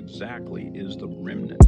exactly is the remnant?